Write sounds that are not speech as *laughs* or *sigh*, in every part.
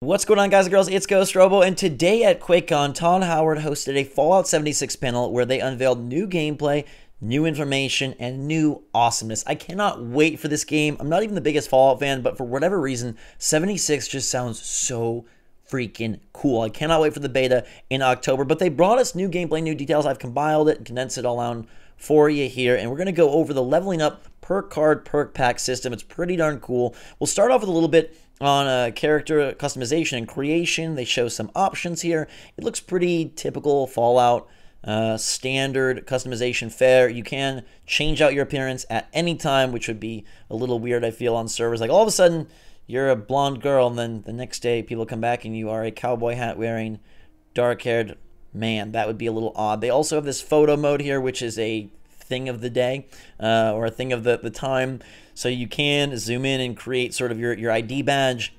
What's going on, guys and girls? It's Ghost Robo, and today at QuakeCon, Todd Howard hosted a Fallout 76 panel where they unveiled new gameplay, new information, and new awesomeness. I cannot wait for this game. I'm not even the biggest Fallout fan, but for whatever reason, 76 just sounds so freaking cool. I cannot wait for the beta in October, but they brought us new gameplay, new details. I've compiled it, condensed it all down for you here, and we're going to go over the leveling up perk card perk pack system. It's pretty darn cool. We'll start off with a little bit on uh, character customization and creation. They show some options here. It looks pretty typical Fallout uh, standard customization fare. You can change out your appearance at any time, which would be a little weird, I feel, on servers. Like all of a sudden, you're a blonde girl, and then the next day people come back and you are a cowboy hat wearing, dark haired man. That would be a little odd. They also have this photo mode here, which is a thing of the day uh, or a thing of the, the time. So you can zoom in and create sort of your, your ID badge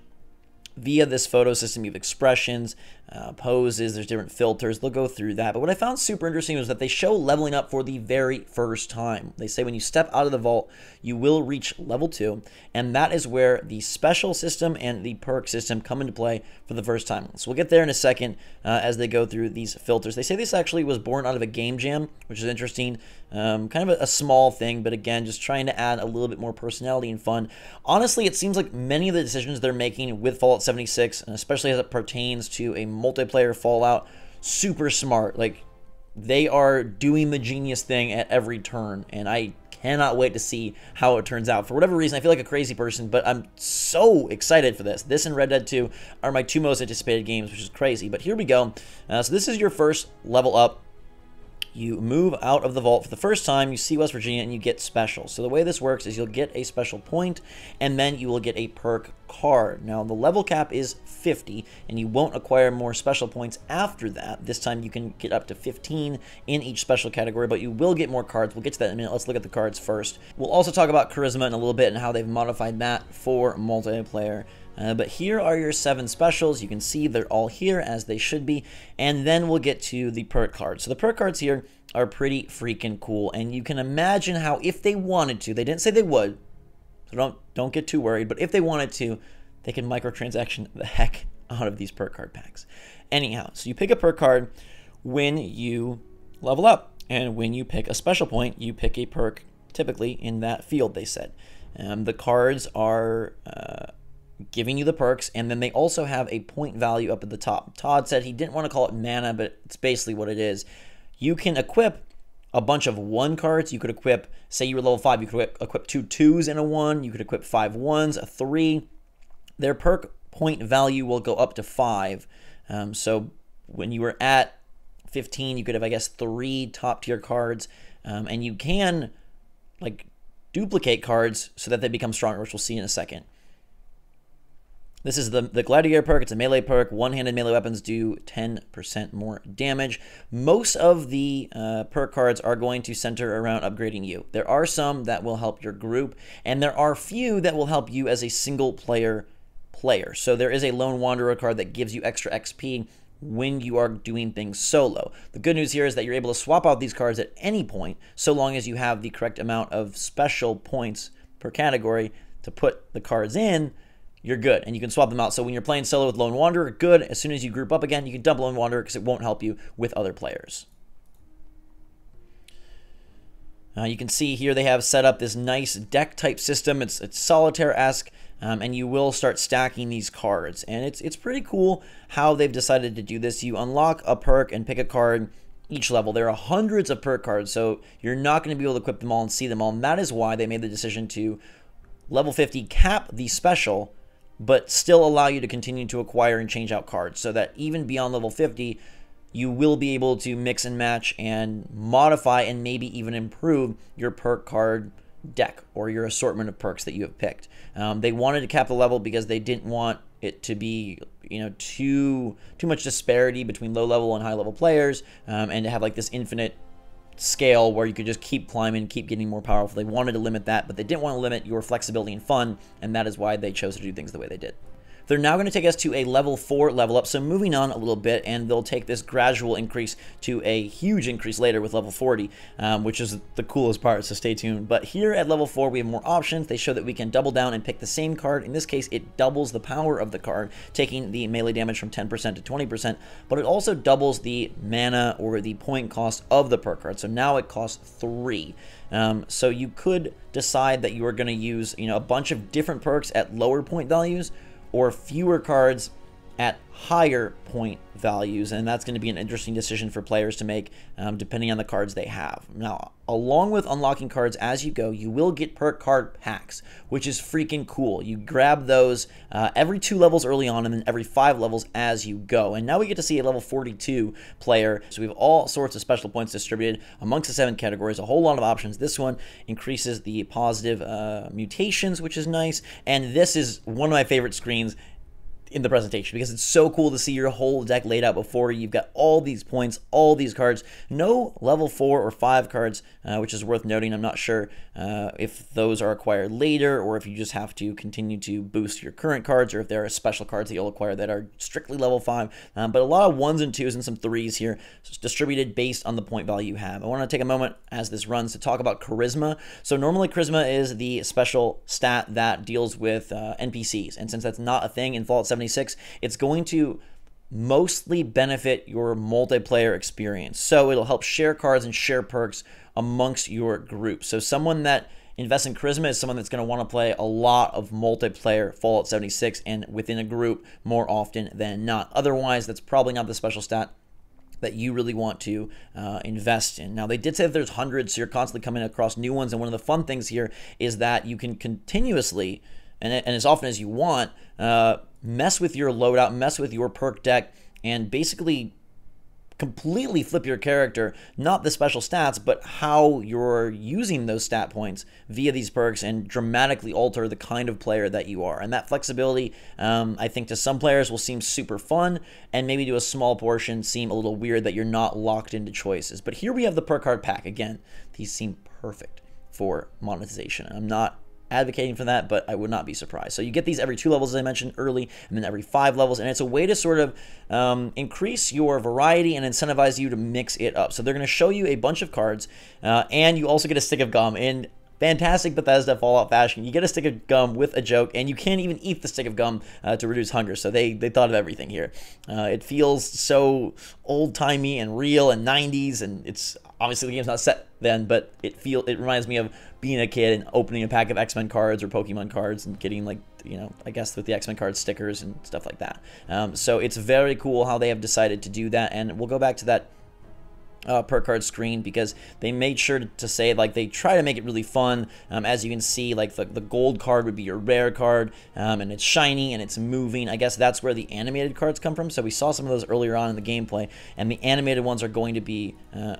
via this photo system. You have expressions, uh, poses, there's different filters. They'll go through that. But what I found super interesting was that they show leveling up for the very first time. They say when you step out of the vault, you will reach level two, and that is where the special system and the perk system come into play for the first time. So we'll get there in a second uh, as they go through these filters. They say this actually was born out of a game jam, which is interesting. Um, kind of a, a small thing, but again, just trying to add a little bit more personality and fun. Honestly, it seems like many of the decisions they're making with Fallout 76, and especially as it pertains to a multiplayer Fallout, super smart. Like they are doing the genius thing at every turn, and I cannot wait to see how it turns out. For whatever reason, I feel like a crazy person, but I'm so excited for this. This and Red Dead 2 are my two most anticipated games, which is crazy. But here we go. Uh, so this is your first level up you move out of the vault for the first time, you see West Virginia, and you get special. So the way this works is you'll get a special point, and then you will get a perk card. Now, the level cap is 50, and you won't acquire more special points after that. This time you can get up to 15 in each special category, but you will get more cards. We'll get to that in a minute. Let's look at the cards first. We'll also talk about Charisma in a little bit and how they've modified that for multiplayer. Uh, but here are your seven specials. You can see they're all here as they should be. And then we'll get to the perk cards. So the perk cards here are pretty freaking cool. And you can imagine how if they wanted to, they didn't say they would, so don't, don't get too worried. But if they wanted to, they can microtransaction the heck *laughs* out of these perk card packs. Anyhow, so you pick a perk card when you level up. And when you pick a special point, you pick a perk typically in that field, they said. Um, the cards are uh, giving you the perks, and then they also have a point value up at the top. Todd said he didn't want to call it mana, but it's basically what it is. You can equip a bunch of one cards. You could equip, say you were level five, you could equip, two twos and a one. You could equip five ones, a three. Their perk point value will go up to five. Um, so when you were at 15, you could have, I guess, three top tier cards, um, and you can like duplicate cards so that they become stronger, which we'll see in a second. This is the, the Gladiator perk. It's a melee perk. One-handed melee weapons do 10% more damage. Most of the uh, perk cards are going to center around upgrading you. There are some that will help your group, and there are few that will help you as a single-player player. So there is a Lone Wanderer card that gives you extra XP when you are doing things solo. The good news here is that you're able to swap out these cards at any point, so long as you have the correct amount of special points per category to put the cards in you're good. And you can swap them out. So when you're playing solo with Lone Wanderer, good. As soon as you group up again, you can dump Lone Wanderer because it won't help you with other players. Uh, you can see here they have set up this nice deck type system. It's, it's solitaire-esque, um, and you will start stacking these cards. And it's, it's pretty cool how they've decided to do this. You unlock a perk and pick a card each level. There are hundreds of perk cards, so you're not going to be able to equip them all and see them all. And that is why they made the decision to level 50 cap the special but still allow you to continue to acquire and change out cards so that even beyond level 50, you will be able to mix and match and modify and maybe even improve your perk card deck or your assortment of perks that you have picked. Um, they wanted to cap the level because they didn't want it to be you know too too much disparity between low level and high level players um, and to have like this infinite scale where you could just keep climbing, keep getting more powerful. They wanted to limit that, but they didn't want to limit your flexibility and fun, and that is why they chose to do things the way they did. They're now going to take us to a level 4 level up. So moving on a little bit, and they'll take this gradual increase to a huge increase later with level 40, um, which is the coolest part, so stay tuned. But here at level 4, we have more options. They show that we can double down and pick the same card. In this case, it doubles the power of the card, taking the melee damage from 10% to 20%, but it also doubles the mana or the point cost of the perk card. So now it costs 3. Um, so you could decide that you are going to use you know a bunch of different perks at lower point values or fewer cards at higher point values, and that's going to be an interesting decision for players to make um, depending on the cards they have. Now, along with unlocking cards as you go, you will get perk card packs, which is freaking cool. You grab those uh, every two levels early on and then every five levels as you go. And now we get to see a level 42 player. So we have all sorts of special points distributed amongst the seven categories, a whole lot of options. This one increases the positive uh, mutations, which is nice. And this is one of my favorite screens in the presentation because it's so cool to see your whole deck laid out before you've got all these points all these cards. No level 4 or 5 cards uh, which is worth noting. I'm not sure uh, if those are acquired later or if you just have to continue to boost your current cards or if there are special cards that you'll acquire that are strictly level 5 um, but a lot of ones and twos and some threes here distributed based on the point value you have. I want to take a moment as this runs to talk about charisma. So normally charisma is the special stat that deals with uh, npcs and since that's not a thing in fallout 76, it's going to mostly benefit your multiplayer experience. So it'll help share cards and share perks amongst your group. So someone that invests in Charisma is someone that's going to want to play a lot of multiplayer Fallout 76 and within a group more often than not. Otherwise, that's probably not the special stat that you really want to uh, invest in. Now, they did say that there's hundreds, so you're constantly coming across new ones. And one of the fun things here is that you can continuously, and, and as often as you want, uh, mess with your loadout, mess with your perk deck, and basically completely flip your character, not the special stats, but how you're using those stat points via these perks and dramatically alter the kind of player that you are. And that flexibility, um, I think to some players will seem super fun and maybe to a small portion seem a little weird that you're not locked into choices. But here we have the perk card pack. Again, these seem perfect for monetization. I'm not advocating for that, but I would not be surprised. So you get these every two levels, as I mentioned early, and then every five levels, and it's a way to sort of um, increase your variety and incentivize you to mix it up. So they're going to show you a bunch of cards, uh, and you also get a stick of gum. And fantastic Bethesda Fallout fashion. You get a stick of gum with a joke, and you can't even eat the stick of gum uh, to reduce hunger. So they they thought of everything here. Uh, it feels so old timey and real and 90s, and it's obviously the game's not set then, but it feel it reminds me of being a kid and opening a pack of X Men cards or Pokemon cards and getting like you know I guess with the X Men card stickers and stuff like that. Um, so it's very cool how they have decided to do that, and we'll go back to that uh, perk card screen because they made sure to say like they try to make it really fun um, as you can see like the, the gold card would be your rare card um, and it's shiny and it's moving I guess that's where the animated cards come from so we saw some of those earlier on in the gameplay and the animated ones are going to be uh,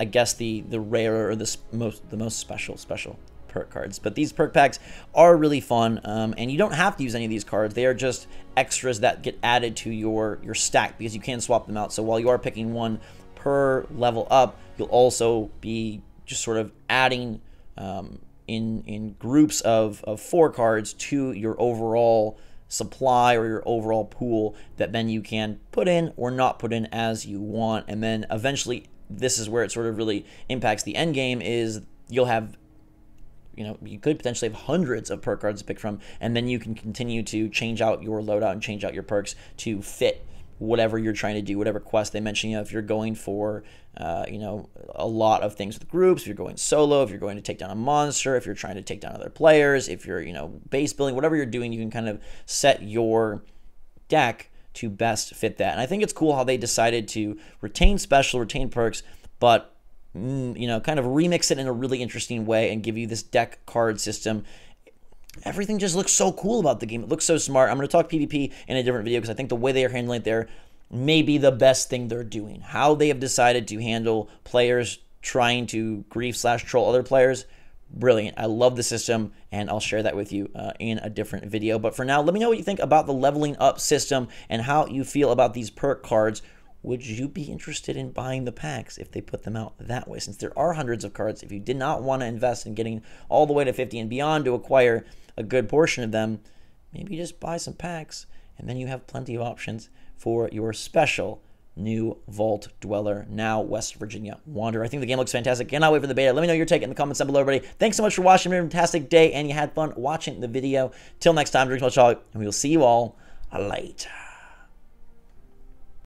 I guess the the rarer or the most the most special special perk cards. But these perk packs are really fun, um, and you don't have to use any of these cards. They are just extras that get added to your your stack because you can swap them out. So while you are picking one per level up, you'll also be just sort of adding um, in in groups of, of four cards to your overall supply or your overall pool that then you can put in or not put in as you want. And then eventually this is where it sort of really impacts the end game is you'll have you know you could potentially have hundreds of perk cards to pick from and then you can continue to change out your loadout and change out your perks to fit whatever you're trying to do whatever quest they mention you know if you're going for uh, you know a lot of things with groups if you're going solo if you're going to take down a monster if you're trying to take down other players if you're you know base building whatever you're doing you can kind of set your deck to best fit that. And I think it's cool how they decided to retain special, retain perks, but mm, you know, kind of remix it in a really interesting way and give you this deck card system. Everything just looks so cool about the game. It looks so smart. I'm going to talk PvP in a different video because I think the way they are handling it there may be the best thing they're doing. How they have decided to handle players trying to grief slash troll other players brilliant. I love the system, and I'll share that with you uh, in a different video. But for now, let me know what you think about the leveling up system and how you feel about these perk cards. Would you be interested in buying the packs if they put them out that way? Since there are hundreds of cards, if you did not want to invest in getting all the way to 50 and beyond to acquire a good portion of them, maybe just buy some packs, and then you have plenty of options for your special new Vault Dweller, now West Virginia Wanderer. I think the game looks fantastic. Cannot wait for the beta. Let me know your take in the comments down below, everybody. Thanks so much for watching. A fantastic day, and you had fun watching the video. Till next time, drink much, and we will see you all later.